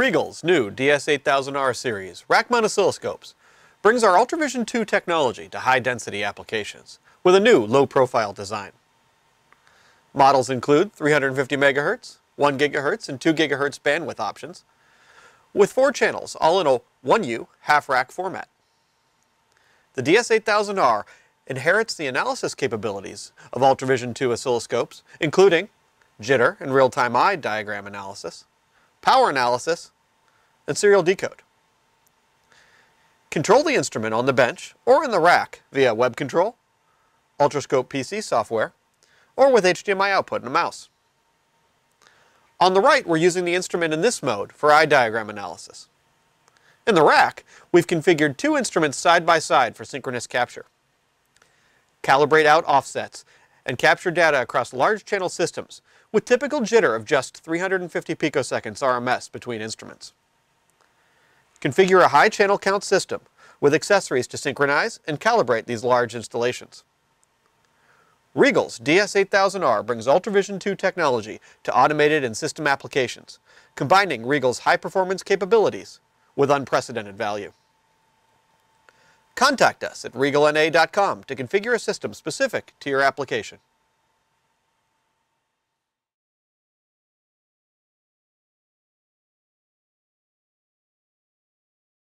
RIGOL's new DS8000R series rack-mount oscilloscopes brings our UltraVision 2 technology to high-density applications with a new low-profile design. Models include 350 MHz, 1 GHz, and 2 GHz bandwidth options, with four channels, all in a 1U half-rack format. The DS8000R inherits the analysis capabilities of UltraVision 2 oscilloscopes, including jitter and real-time eye diagram analysis, power analysis, and serial decode. Control the instrument on the bench or in the rack via web control, Ultrascope PC software, or with HDMI output and a mouse. On the right, we're using the instrument in this mode for eye diagram analysis. In the rack, we've configured two instruments side by side for synchronous capture. Calibrate out offsets and capture data across large channel systems with typical jitter of just 350 picoseconds RMS between instruments. Configure a high channel count system with accessories to synchronize and calibrate these large installations. RIGOL's DS8000R brings UltraVision 2 technology to automated and system applications, combining RIGOL's high-performance capabilities with unprecedented value. Contact us at rigolna.com to configure a system specific to your application.